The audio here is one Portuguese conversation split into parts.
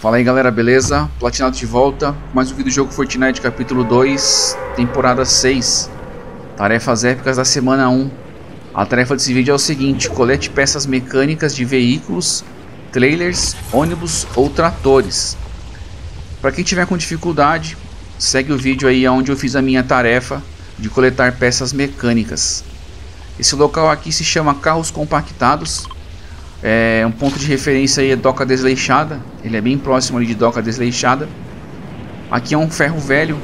Fala aí galera, beleza? Platinado de volta, mais um vídeo do jogo Fortnite capítulo 2, temporada 6 Tarefas épicas da semana 1 A tarefa desse vídeo é o seguinte, colete peças mecânicas de veículos, trailers, ônibus ou tratores. Para quem tiver com dificuldade, segue o vídeo aí onde eu fiz a minha tarefa de coletar peças mecânicas. Esse local aqui se chama Carros Compactados é, um ponto de referência aí é Doca Desleixada. Ele é bem próximo ali de Doca Desleixada. Aqui é um ferro velho.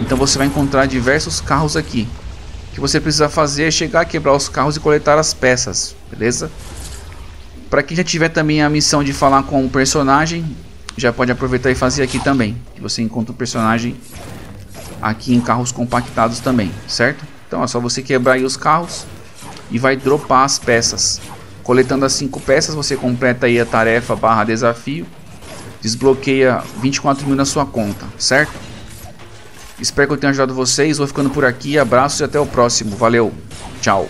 Então você vai encontrar diversos carros aqui. O que você precisa fazer é chegar, quebrar os carros e coletar as peças. Beleza? Para quem já tiver também a missão de falar com o personagem, já pode aproveitar e fazer aqui também. Você encontra o personagem aqui em carros compactados também, certo? Então é só você quebrar os carros e vai dropar as peças. Coletando as 5 peças, você completa aí a tarefa barra desafio. Desbloqueia 24 mil na sua conta, certo? Espero que eu tenha ajudado vocês. Vou ficando por aqui. Abraços e até o próximo. Valeu. Tchau.